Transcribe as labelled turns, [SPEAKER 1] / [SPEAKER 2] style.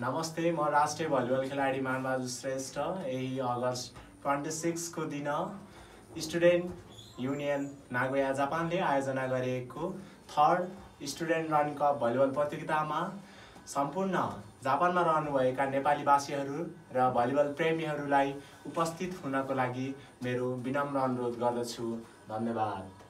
[SPEAKER 1] नमस्ते म राष्ट्रिय भलिबल खेलाडी मानबहादुर श्रेष्ठ। यही अगस्त ट्वेन्टी सिक्सको दिन स्टुडेन्ट युनियन नागोया जापानले आयोजना गरेको third student run cup volleyball प्रतियोगितामा सम्पूर्ण जापानमा रहनुभएका नेपालीवासीहरू र भलिबल प्रेमीहरूलाई उपस्थित हुनको लागि मेरो विनम्र अनुरोध गर्दछु। धन्यवाद।